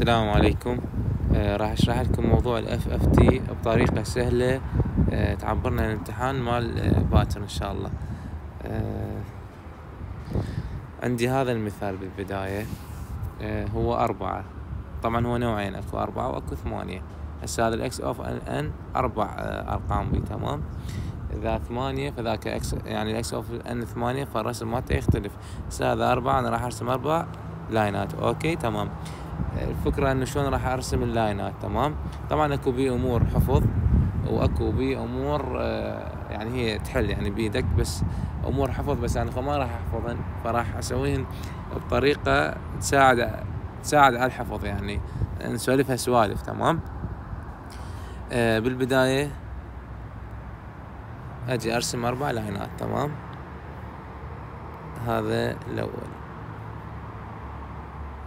السلام عليكم. آه راح أشرح لكم موضوع ال FFT بطريقة سهلة آه تعبرنا عن الامتحان مال آه باكر إن شاء الله. آه عندي هذا المثال بالبداية. آه هو أربعة. طبعا هو نوعين أكو أربعة وأكو ثمانية. هسه هذا ال x of n ان أربع آه أرقام بي تمام؟ إذا ثمانية فذاك x يعني ال x of n ثمانية فالرسم مالته يختلف. هسه هذا أربعة أنا راح أرسم أربع لاينات okay تمام. الفكرة إنه شلون راح أرسم اللاينات تمام؟ طبعا أكو بي أمور حفظ وأكو بي أمور آه، يعني هي تحل يعني بيدك بس أمور حفظ بس أنا فما راح أحفظهن فراح أسويهن بطريقة تساعد تساعد على الحفظ يعني. نسولفها سوالف تمام؟ آه بالبداية أجي أرسم أربع لاينات تمام؟ هذا الأول.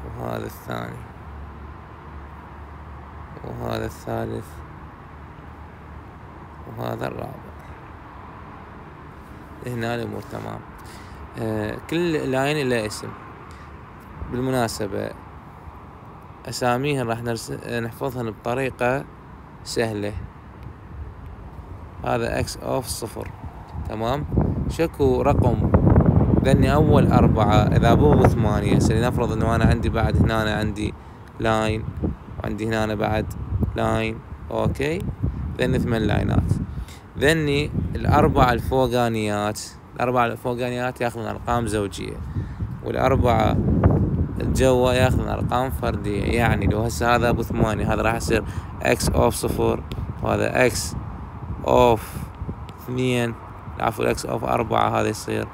وهذا الثاني. وهذا الثالث. وهذا الرابع. هنا الأمور تمام. آه كل لاين له اسم. بالمناسبة أساميهن راح نحفظهن بطريقة سهلة. هذا x of صفر. تمام؟ شكو رقم ذني أول أربعة إذا أبو ثمانية هسه لنفرض إنه أنا عندي بعد هنا أنا عندي line وعندي هنا بعد line okay؟ ذني ثمان لاينات. ذني الأربعة الفوقانيات الأربعة الفوقانيات ياخذون أرقام زوجية والأربعة الجوا ياخذون أرقام فردية. يعني لو هسه هذا أبو ثمانية هذا راح يصير x of صفر وهذا x of اثنين عفوا x of أربعة هذا يصير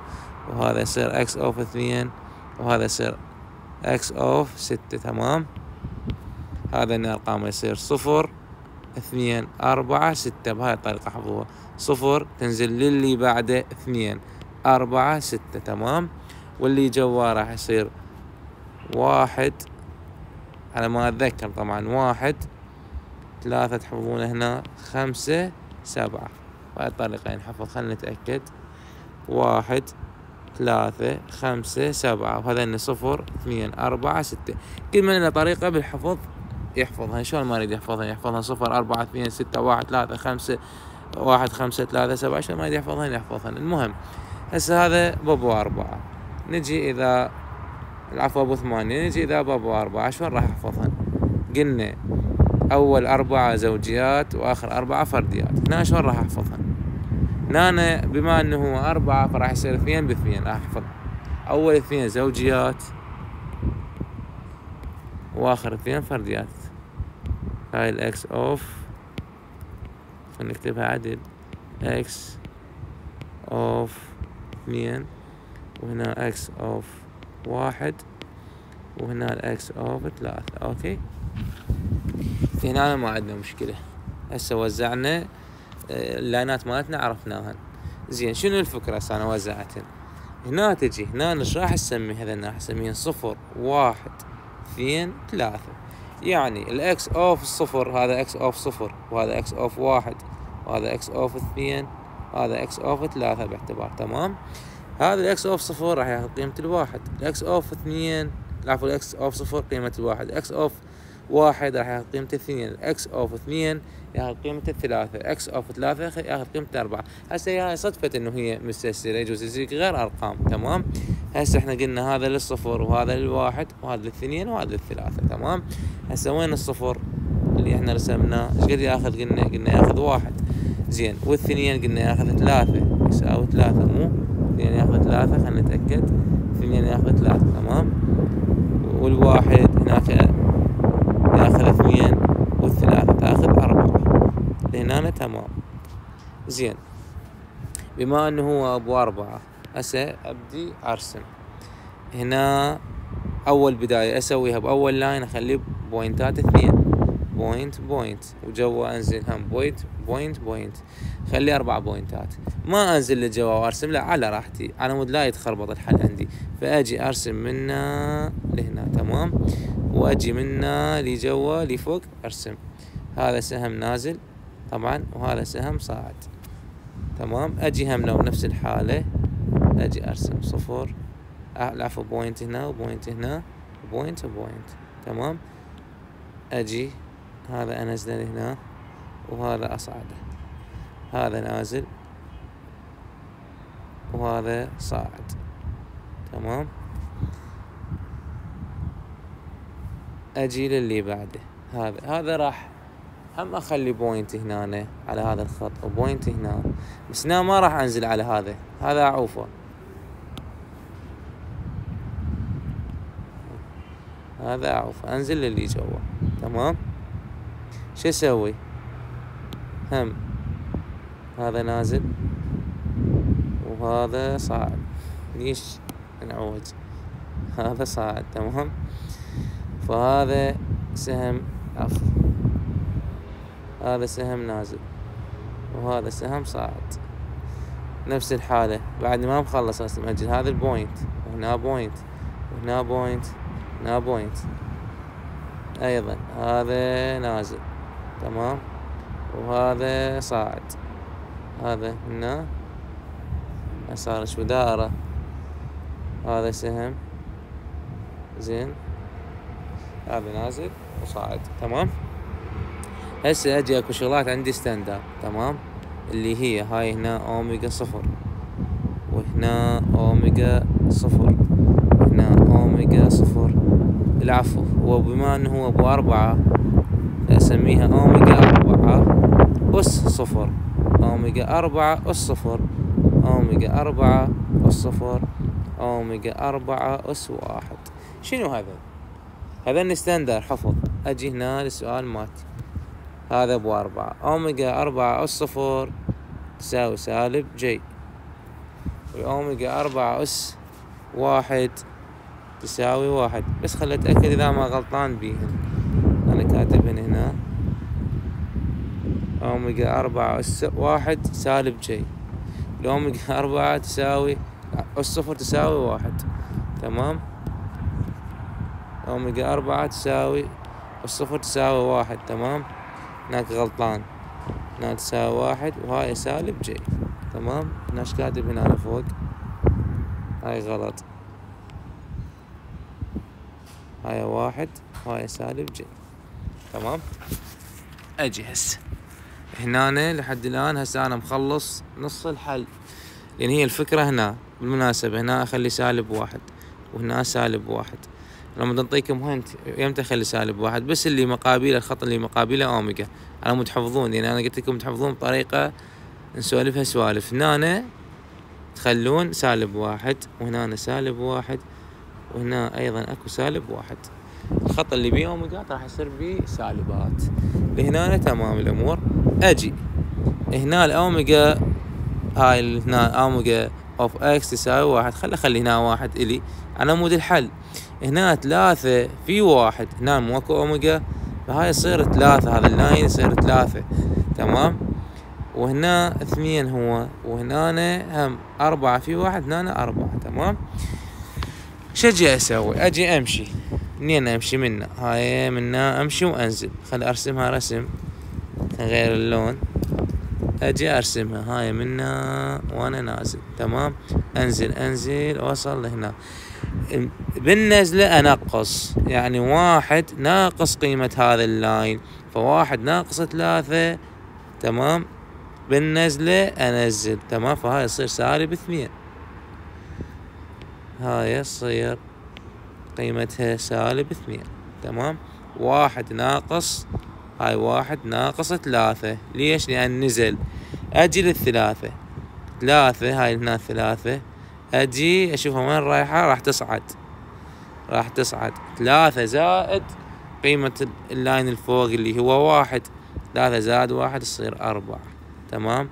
وهذا يصير x of اثنين وهذا يصير x of ستة تمام؟ هذا الأرقام يصير صفر اثنين أربعة ستة بهاي الطريقة حفظوها. صفر تنزل للي بعده اثنين أربعة ستة تمام؟ واللي جوا راح يصير واحد. على ما أتذكر طبعا واحد ثلاثة تحفظون هنا خمسة سبعة. بهاي الطريقة ينحفظ خلنا نتأكد. واحد ثلاثة خمسة سبعة وهذا صفر اثنين أربعة ستة. كل من له طريقة بالحفظ يحفظها. شلون ما يريد يحفظها يحفظها صفر أربعة اثنين ستة واحد ثلاثة خمسة واحد خمسة ثلاثة سبعة. شلون ما يريد يحفظها يحفظها. المهم هسه هذا أبو أربعة نجي إذا العفو أبو ثمانية. نجي إذا أبو أربعة شلون راح أحفظهن قلنا أول أربعة زوجيات وآخر أربعة فرديات. هنا شلون راح أحفظهن هنا بما إنه هو أربعة فراح يصير اثنين باثنين. احفظ أول اثنين زوجيات وآخر اثنين فرديات. هاي ال x of نكتبها عدل. X of اثنين وهنا X of واحد وهنا ال X of ثلاثة. okay؟ هنا ما عندنا مشكلة. هسه وزعنا ال line ات مالتنا عرفناهن زين شنو الفكرة هسه أنا وزعتهن هنا تجي هنا إيش راح اسمي هذا راح اسميهن صفر واحد اثنين ثلاثة يعني ال X of الصفر هذا X of صفر وهذا X of واحد وهذا X of اثنين وهذا X of ثلاثة باعتبار تمام هذا ال X of صفر راح ياخذ قيمة الواحد ال X of اثنين العفو ال X of صفر قيمة الواحد X of واحد راح ياخذ قيمة اثنين X of اثنين ياخذ قيمة الثلاثة X of ثلاثة ياخذ قيمة أربعة. هسه هي صدفة إنه هي متسلسلة يجوز يجيك غير أرقام تمام؟ هسه إحنا قلنا هذا للصفر وهذا للواحد وهذا للاثنين وهذا للثلاثة تمام؟ هسه وين الصفر اللي إحنا رسمناه؟ إيش قد ياخذ قلنا؟ قلنا ياخذ واحد. زين والاثنين قلنا ياخذ ثلاثة. يساوي ثلاثة مو؟ اثنين ياخذ ثلاثة خلينا نتأكد. اثنين ياخذ ثلاثة تمام؟ والواحد هناك ياخذ اثنين والثلاثة تاخذ هنا تمام. زين. بما إنه هو أبو أربعة هسه أبدي أرسم. هنا أول بداية أسويها بأول line أخليه point ات اثنين. point point. وجوا أنزل هم point point point. خلي أربع point ات. ما أنزل لجوا وأرسم لا على راحتي. على مود لا يتخربط الحل عندي. فأجي أرسم منا لهنا تمام. وأجي منا لجوا لفوق أرسم. هذا سهم نازل. طبعا وهذا سهم صاعد. تمام؟ أجي هم لو نفس الحالة. أجي أرسم صفر. العفو point هنا و point هنا و point و point. تمام؟ أجي هذا انزله هنا وهذا أصعده. هذا نازل وهذا صاعد. تمام؟ أجي للي بعده. هذا هذا راح هم أخلي point هنا على هذا الخط و point هنا. بس هنا ما راح أنزل على هذا. هذا أعوفه. هذا أعوفه. أنزل للي جوا. تمام؟ شو أسوي؟ هم. هذا نازل. وهذا صاعد. ليش نعوج؟ هذا صاعد. تمام؟ فهذا سهم. عفوا. هذا سهم نازل وهذا سهم صاعد. نفس الحالة بعد ما مخلص رسم أجل هذا ال point وهنا point وهنا point هنا point. أيضا هذا نازل تمام؟ وهذا صاعد. هذا هنا. صار شو دائرة. هذا سهم. زين. هذا نازل وصاعد تمام؟ هسه أجي اكو شغلات عندي standard تمام؟ اللي هي هاي هنا اوميجا صفر وهنا اوميجا صفر وهنا اوميجا صفر. العفو وبما انه هو ابو اربعة اسميها اوميجا اربعة اس صفر اوميجا اربعة اس صفر اوميجا اربعة اس صفر اوميجا اربعة اس واحد. شنو هذا؟ هذا standard حفظ. أجي هنا للسؤال مالتي هذا أبو أربعة. أوميجا أربعة أس صفر تساوي سالب j واوميجا أربعة أس واحد تساوي واحد. بس خلي أتأكد إذا ما غلطان بيهن. أنا كاتبهن هنا. أوميجا أربعة أس واحد سالب j الأوميجا أربعة تساوي أس صفر تساوي واحد. تمام؟ أوميجا أربعة تساوي الصفر تساوي واحد. تمام؟ هناك غلطان. هنا تساوي واحد وهاي سالب j. تمام؟ هنا كاتب هنا فوق. هاي غلط. هاي واحد وهاي سالب j. تمام؟ أجي هسه هنا لحد الآن هسه أنا مخلص نص الحل. لأن هي الفكرة هنا. بالمناسبة هنا أخلي سالب واحد وهنا سالب واحد. لما نعطيكم هنت يمتى اخلي سالب واحد بس اللي مقابله الخط اللي مقابله أوميجا. على مود تحفظون يعني أنا قلت لكم تحفظون بطريقة نسولفها سوالف. هنا تخلون سالب واحد وهنا سالب واحد وهنا أيضا أكو سالب واحد. الخط اللي بيه أوميجا راح يصير بيه سالبات. لهنا تمام الأمور. أجي. هنا الأوميجا هاي هنا omega of X تساوي واحد. خلي اخلي هنا واحد إلي. على مود الحل. هنا ثلاثة في واحد هنا مو أكو أوميجا فهاي يصير ثلاثة هذا اللاين يصير ثلاثة تمام؟ وهنا اثنين هو وهنا هم أربعة في واحد هنا أربعة تمام؟ شو أجي أسوي؟ أجي أمشي. منين أمشي؟ منا. هاي منا أمشي وأنزل. خل أرسمها رسم غير اللون. أجي أرسمها. هاي منا وأنا نازل تمام؟ أنزل أنزل اوصل لهنا. بالنزلة أنقص. يعني واحد ناقص قيمة هذا اللاين فواحد ناقص ثلاثة تمام؟ بالنزلة أنزل تمام؟ فهاي يصير سالب اثنين هاي يصير قيمتها سالب اثنين تمام؟ واحد ناقص هاي واحد ناقص ثلاثة. ليش؟ لأن نزل. أجي للثلاثة ثلاثة هاي هنا ثلاثة. أجي أشوفها وين رايحة راح تصعد. راح تصعد. ثلاثة زائد قيمة اللاين الفوق اللي هو واحد. ثلاثة زائد واحد تصير أربعة. تمام؟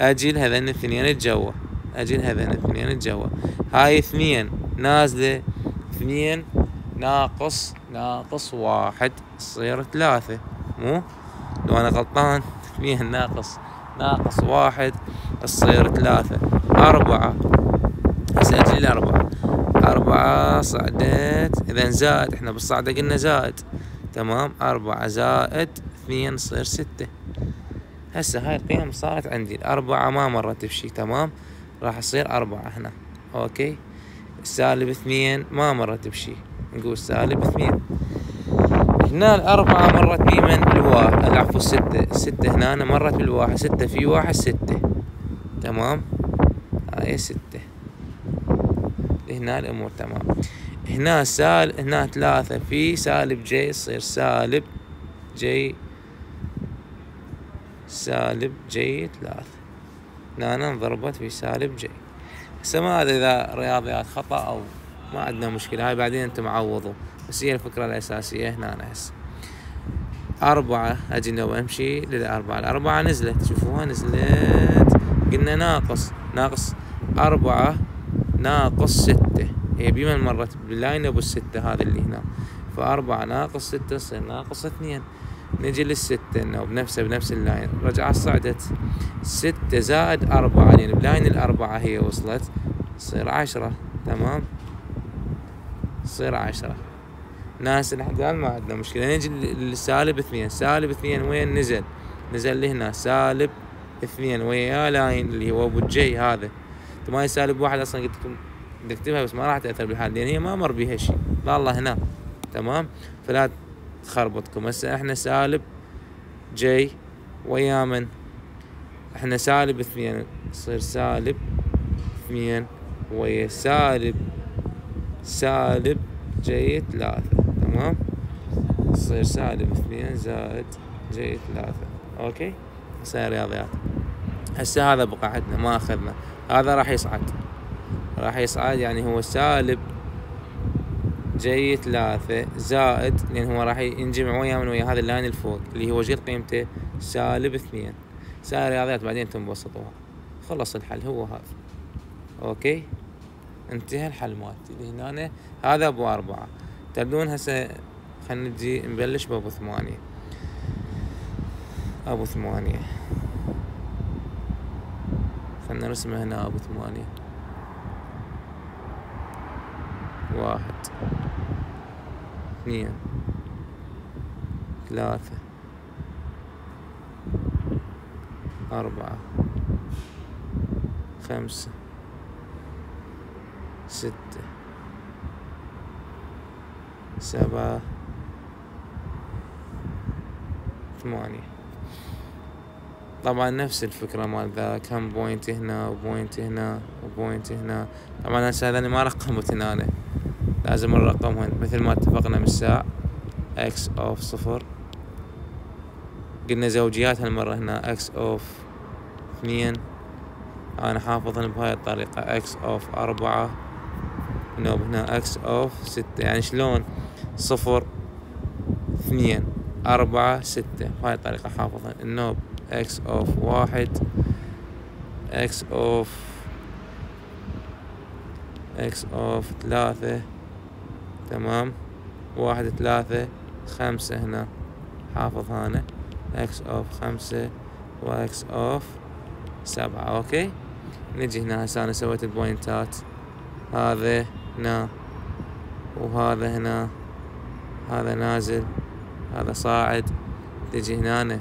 أجي لهذين الاثنين الجوا أجي لهذين الاثنين الجوا هاي اثنين نازلة. اثنين ناقص ناقص واحد تصير ثلاثة. مو؟ لو أنا غلطان. اثنين ناقص ناقص واحد تصير ثلاثة. أربعة. أجي الأربعة أربعة صعدت إذا زائد إحنا بالصعدة قلنا زائد. تمام؟ أربعة زائد اثنين تصير ستة. هسه هاي القيم صارت عندي. الأربعة ما مرت بشي. تمام؟ راح يصير أربعة هنا. أوكي؟ سالب اثنين ما مرت بشي. نقول سالب اثنين. هنا الأربعة مرت بيمن بالواحد العفو الستة الستة هنا مرت بالواحد. ستة في واحد ستة. تمام؟ هاي ستة. هنا الأمور تمام. هنا سال هنا ثلاثة في سالب j يصير سالب j سالب j ثلاثة. هنا انضربت في سالب j هسه ما أدري إذا رياضيات خطأ أو ما عندنا مشكلة هاي بعدين أنتم عوضوا. بس هي الفكرة الأساسية هنا هسه أربعة أجي لو أمشي للأربعة. الأربعة نزلت شوفوها نزلت. قلنا ناقص ناقص أربعة. ناقص ستة. هي بمن مرت بال line أبو الستة هذا اللي هنا. فأربعة ناقص ستة تصير ناقص اثنين. نجي للستة إنه بنفسه بنفس ال line. رجعت صعدت ستة زائد أربعة يعني بال line الأربعة هي وصلت. تصير عشرة. تمام؟ تصير عشرة. ناس الأحجام ما عندنا مشكلة. نجي للسالب اثنين. سالب اثنين وين نزل؟ نزل لهنا. سالب اثنين. ويا line اللي هو أبو ال j هذا. ما هي سالب واحد أصلا قلت لكم نكتبها بس ما راح تأثر بالحال لأن هي ما مر بيها شيء. الله هنا. تمام؟ فلا تخربطكم. هسه إحنا سالب جي ويا من إحنا سالب اثنين. يصير سالب اثنين ويا سالب سالب j ثلاثة. تمام؟ يصير سالب اثنين زائد j ثلاثة. okay؟ هسه رياضيات. هسه هذا بقى عندنا ما أخذنا. هذا راح يصعد. راح يصعد يعني هو سالب j ثلاثة زائد لأن هو راح ينجمع ويا من ويا هذا ال line الفوق اللي هو جيل قيمته سالب اثنين. سائر رياضيات بعدين تنبسطوها خلص الحل هو هذا. أوكي؟ انتهى الحل مالتي. هنا هذا أبو أربعة. تبدون هسه خلينا نجي نبلش بأبو ثمانية. أبو ثمانية. خلنا نرسمه هنا أبو ثمانية. واحد. اثنين. ثلاثة. أربعة. خمسة. ستة. سبعة. ثمانية. طبعا نفس الفكرة مال ذاك هم point هنا و point هنا و point هنا. طبعا هسه هذاني ما رقمت هنا لازم نرقمهن مثل ما اتفقنا من الساعة x of صفر. قلنا زوجيات هالمرة هنا x of اثنين. أنا حافظهن بهاي الطريقة. x of أربعة. نوب هنا x of ستة. يعني شلون؟ صفر اثنين أربعة ستة. بهاي الطريقة حافظهن النوب. x of واحد x of x of ثلاثة. تمام. واحد ثلاثة خمسة هنا. حافظ هنا. x of خمسة و x of سبعة. okay؟ نجي هنا. هسه أنا سويت ال point ات هذا هنا وهذا هنا. هذا نازل. هذا صاعد. تجي هنا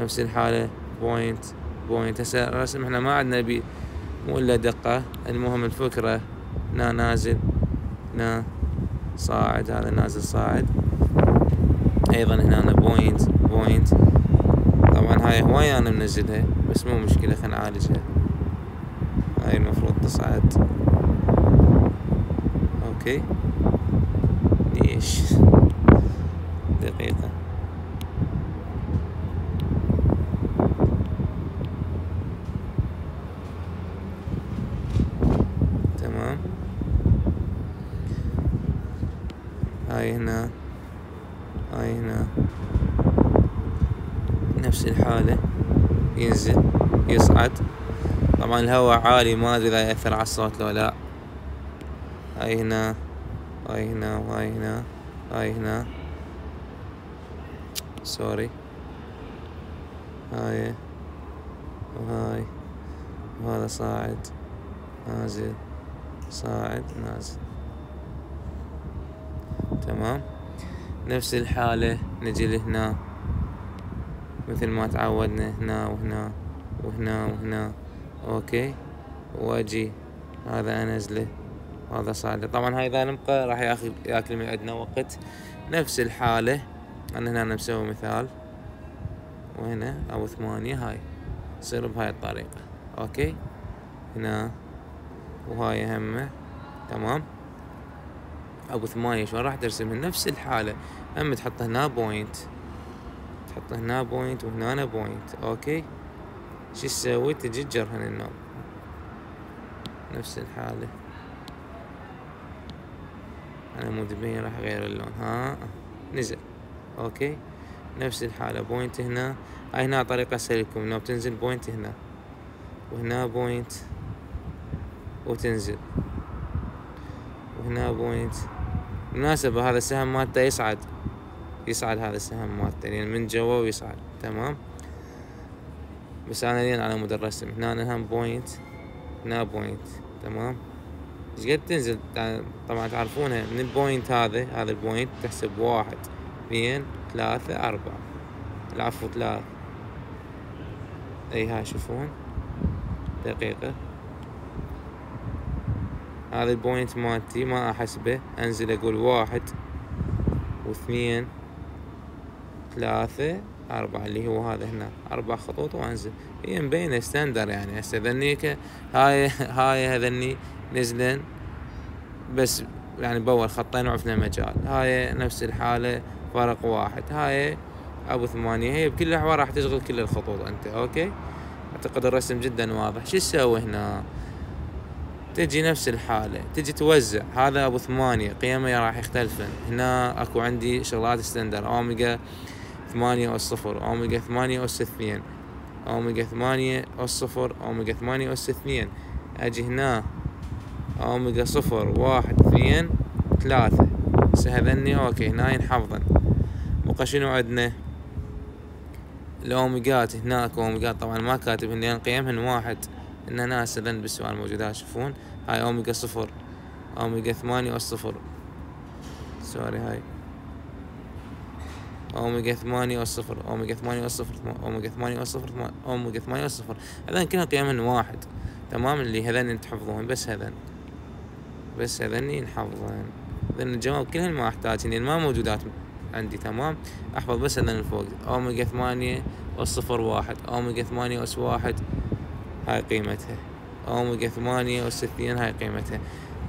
نفس الحالة point point هسه الرسم إحنا ما عندنا بي مو إلا دقة. المهم الفكرة هنا نازل هنا صاعد. هذا نازل صاعد. أيضا هنا point point طبعا هاي هواي أنا منزلها بس مو مشكلة خلينا نعالجها. هاي المفروض تصعد. okay. ليش دقيقة تمام هاي هنا هاي هنا. نفس الحالة. ينزل يصعد. طبعا الهواء عالي ما أدري إذا يأثر على الصوت لو لا. هاي هنا هاي هنا وهاي هنا هاي هنا. سوري. هاي وهاي. وهذا صاعد. نازل. صاعد نازل. تمام؟ نفس الحالة نجي لهنا مثل ما تعودنا هنا وهنا وهنا وهنا. okay؟ وأجي. هذا أنزله. هذا صاعد طبعا هاي إذا نبقى راح ياكل من عندنا وقت. نفس الحالة. أنا هنا مسوي مثال. وهنا أبو ثمانية هاي. تصير بهاي الطريقة. okay؟ هنا. وهاي همه تمام؟ أبو ثمانية شلون راح ترسم نفس الحالة. هم تحط هنا point تحط هنا point وهنا point okay؟ شو تسوي؟ تجي تجرهن النوب نفس الحالة. أنا مو دبي راح أغير اللون. ها؟ نزل. okay؟ نفس الحالة. point هنا. هاي هنا طريقة أسهل لكم إنه بتنزل point هنا. وهنا point وتنزل. وهنا point بالمناسبة هذا السهم مالته يصعد. يصعد هذا السهم مالته يعني من جوا ويصعد تمام؟ بس أنا لين على مود الرسم. هنا هم point هنا point تمام؟ إيش قد تنزل؟ طبعا تعرفونها من ال point هذا هذا ال point تحسب واحد اثنين ثلاثة أربعة. العفو ثلاثة. أي هاي شوفون. دقيقة. هذا ال point مالتي ما أحسبه. أنزل أقول واحد واثنين ثلاثة أربعة اللي هو هذا هنا. أربع خطوط وأنزل. هي مبينة standard يعني. هسه ذنيك هاي هاي هذني نزلن. بس يعني بأول خطين وعفنا مجال. هاي نفس الحالة فرق واحد. هاي أبو ثمانية. هي بكل الأحوال راح تشغل كل الخطوط أنت okay؟ أعتقد الرسم جدا واضح. شو تسوي هنا؟ تجي نفس الحالة تجي توزع. هذا أبو ثمانية قيمة راح يختلفن. هنا أكو عندي شغلات standard omega ثمانية أس صفر أوميجا ثمانية أس اثنين أوميجا ثمانية أس صفر أوميجا ثمانية أس اثنين. أجي هنا أوميجا صفر واحد اثنين ثلاثة. هذني okay هنا ينحفظن. بقى شنو عندنا؟ الأوميجات هناك أوميجات طبعا ما كاتب هن قيمهن واحد. إن هنا هسه بالسؤال موجودات تشوفون هاي أوميجا صفر. أوميجا ثمانية صفر sorry هاي. أوميجا ثمانية صفر أوميجا ثمانية صفر أوميجا ثمانية صفر أوميجا ثمانية صفر هذين كلها قيمهن واحد. تمام؟ اللي هذين تحفظون. بس هذين. بس هذين ينحفظون. لأن الجواب كلهن ما أحتاج يعني ما موجودات عندي. تمام؟ أحفظ بس هذين الفوق أوميجا ثمانية صفر واحد. أوميجا ثمانية أس واحد. هاي قيمتها. أوميجا ثمانية اثنين هاي قيمتها.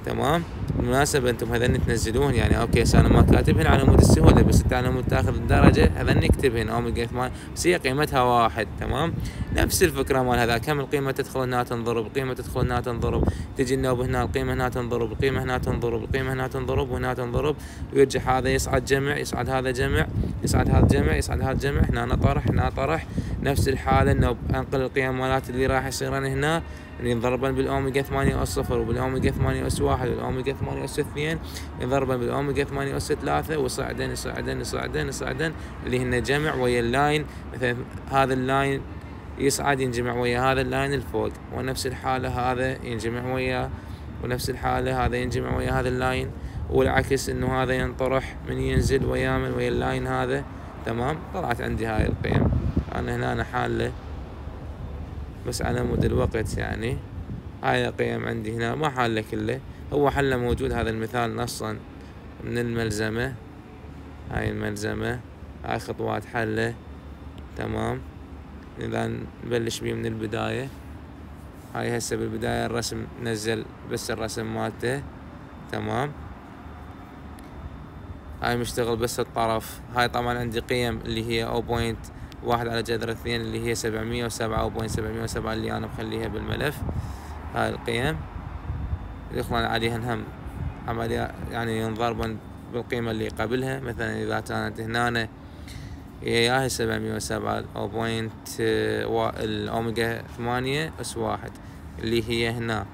تمام؟ بالمناسبة أنتم هذني تنزلون يعني okay أنا ما كاتبهن على مود السهولة بس انت على مود تاخذ الدرجة هذني اكتبهن اوميجا ثمانية بس هي قيمتها واحد تمام؟ نفس الفكرة مال هذا كم القيمة تدخل هنا تنضرب القيمة تدخل هنا تنضرب تجي النوب هنا القيمة هنا تنضرب القيمة هنا تنضرب القيمة هنا تنضرب وهنا تنضرب ويرجع هذا يصعد جمع يصعد هذا جمع يصعد هذا جمع يصعد هذا جمع هنا طرح هنا طرح. نفس الحالة النوب أنقل القيم مالات اللي راح يصيرن هنا ينضربن بالأوميجا 8 أس 0 وبالأوميجا 8 أس 1 والأوميجا 8 أس 2 ينضربن بالأوميجا 8 أس 3 ويصعدن يصعدن يصعدن يصعدن اللي هن جمع ويا ال line. مثلا هذا ال line يصعد ينجمع ويا هذا ال line الفوق ونفس الحالة هذا ينجمع وياه ونفس الحالة هذا ينجمع ويا هذا ال line والعكس إنه هذا ينطرح من ينزل ويا من ويا ال line هذا. تمام؟ طلعت عندي هاي القيم. أنا هنا أنا حالة بس على مود الوقت يعني. هاي القيم عندي هنا ما حاله كله. هو حله موجود هذا المثال نصا من الملزمة. هاي الملزمة هاي خطوات حلة. تمام. إذا نبلش بيه من البداية. هاي هسه بالبداية الرسم نزل بس الرسم مالته. تمام. هاي مشتغل بس الطرف. هاي طبعا عندي قيم اللي هي o point واحد على جذر اثنين اللي هي سبعمية وسبعة o point سبعمية وسبعة اللي أنا مخليها بالملف. هاي القيم. يدخلون عليها هم عملية يعني ينضربن بالقيمة اللي قبلها. مثلا إذا كانت هنا هي هاي سبعمية وسبعة o point ال omega ثمانية أس واحد اللي هي هنا.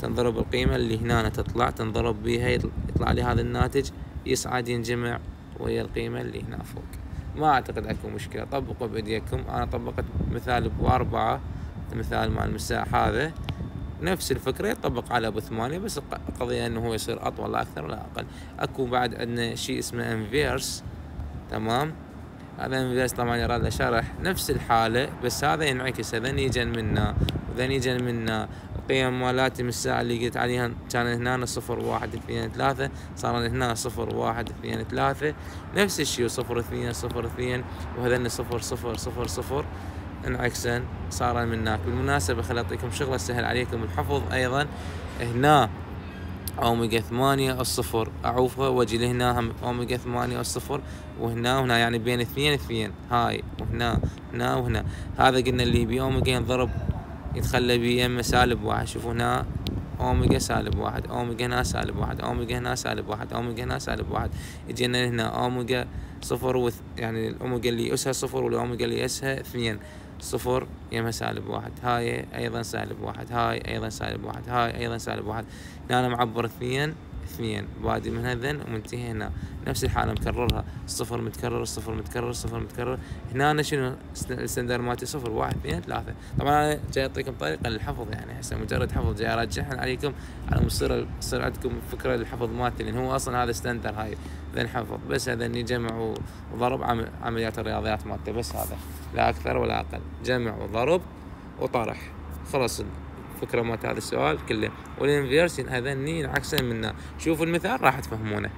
تنضرب القيمة اللي هنا تطلع. تنضرب بيها يطلع لي هذا الناتج. يصعد ينجمع ويا القيمة اللي هنا فوق. ما أعتقد أكو مشكلة. طبقوا بأيديكم. أنا طبقت مثال بأربعة مثال مال المساح هذا. نفس الفكرة يطبق على أبو ثمانية بس القضية إنه هو يصير أطول لا أكثر ولا أقل. أكو بعد عندنا شيء اسمه inverse تمام؟ هذا inverse طبعا يراد له شرح. نفس الحالة بس هذا ينعكس هذا يجن منا وذن يجن منا. قيم مالاتي من الساعة اللي قلت عليها كان هنا صفر واحد اثنين ثلاثة صار هنا صفر واحد اثنين ثلاثة نفس الشيء صفر اثنين صفر اثنين وهذا صفر صفر صفر صفر انعكسن صار من هناك بالمناسبة خل أعطيكم شغلة سهل عليكم الحفظ أيضا. هنا أوميجا ثمانية الصفر أعوفها وأجي لهنا هم أوميجا ثمانية الصفر وهنا وهنا يعني بين اثنين اثنين هاي وهنا هنا وهنا. هذا قلنا اللي بي أوميجا ينضرب يتخلى بي يمه سالب واحد. شوفوا هنا أوميجا سالب واحد أوميجا هنا سالب واحد أوميجا هنا سالب واحد أوميجا هنا سالب واحد. يجينا هنا أوميجا صفر وث... يعني الأوميجا اللي اسها صفر والأوميجا اللي اسها اثنين. صفر يمها سالب واحد هاي أيضا سالب واحد هاي أيضا سالب واحد هاي أيضا سالب واحد. هنا معبر اثنين. اثنين بادي من هذن ومنتهي هنا. نفس الحالة مكررها. الصفر متكرر الصفر متكرر الصفر متكرر. هنا شنو؟ ال standard مالتي صفر واحد اثنين ثلاثة. طبعا أنا جاي أعطيكم طريقة للحفظ يعني. هسه مجرد حفظ جاي أرجعها عليكم على مصير يصير عندكم فكرة للحفظ مالتي لأن هو أصلا هذا standard هاي. ذن حفظ. بس هذا جمع وضرب عمليات الرياضيات مالته بس هذا. لا أكثر ولا أقل. جمع وضرب وطرح. خلص الفكرة مالت هذا السؤال كله. والانفيرس هذني عكسا منا. شوفوا المثال راح تفهمونه.